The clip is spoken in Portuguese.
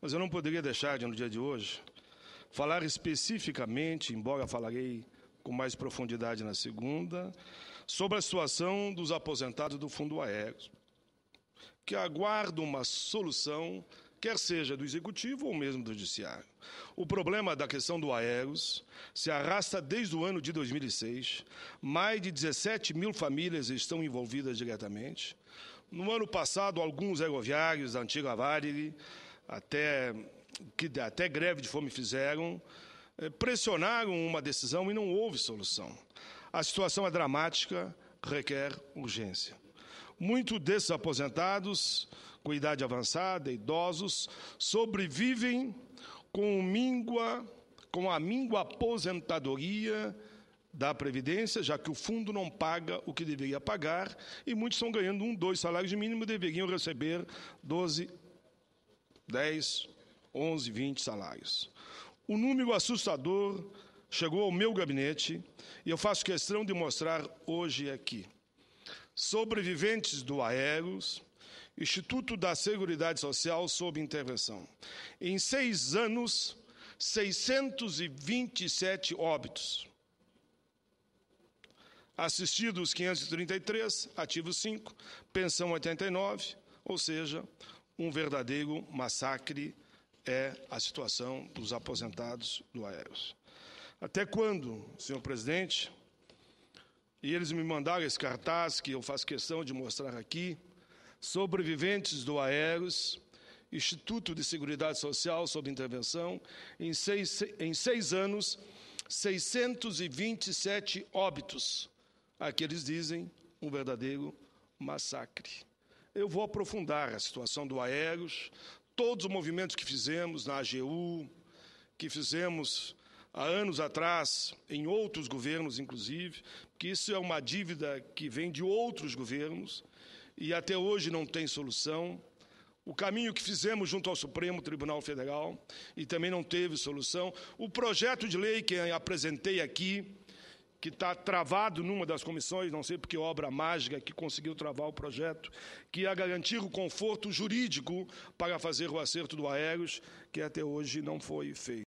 Mas eu não poderia deixar de, no dia de hoje, falar especificamente, embora falarei com mais profundidade na segunda, sobre a situação dos aposentados do Fundo Aéreo, que aguardam uma solução, quer seja do Executivo ou mesmo do Judiciário. O problema da questão do Aeros se arrasta desde o ano de 2006. Mais de 17 mil famílias estão envolvidas diretamente. No ano passado, alguns aeroviários da antiga Varig, até, que até greve de fome fizeram, eh, pressionaram uma decisão e não houve solução. A situação é dramática, requer urgência. Muitos desses aposentados, com idade avançada, idosos, sobrevivem com, míngua, com a míngua aposentadoria da Previdência, já que o fundo não paga o que deveria pagar, e muitos estão ganhando um, dois salários mínimos e deveriam receber 12, 10, 11, 20 salários. O número assustador chegou ao meu gabinete e eu faço questão de mostrar hoje aqui. Sobreviventes do Aeros, Instituto da Seguridade Social sob intervenção. Em seis anos, 627 óbitos. Assistidos 533, ativos 5, pensão 89, ou seja, um verdadeiro massacre é a situação dos aposentados do Aeros. Até quando, senhor presidente? E eles me mandaram esse cartaz que eu faço questão de mostrar aqui. Sobreviventes do Aeros, Instituto de Seguridade Social sob intervenção, em seis, em seis anos, 627 óbitos. Aqui eles dizem um verdadeiro massacre. Eu vou aprofundar a situação do Aeros, todos os movimentos que fizemos na AGU, que fizemos há anos atrás, em outros governos, inclusive, que isso é uma dívida que vem de outros governos e até hoje não tem solução. O caminho que fizemos junto ao Supremo Tribunal Federal e também não teve solução. O projeto de lei que apresentei aqui, que está travado numa das comissões, não sei porque obra mágica que conseguiu travar o projeto, que ia garantir o conforto jurídico para fazer o acerto do Aéreos, que até hoje não foi feito.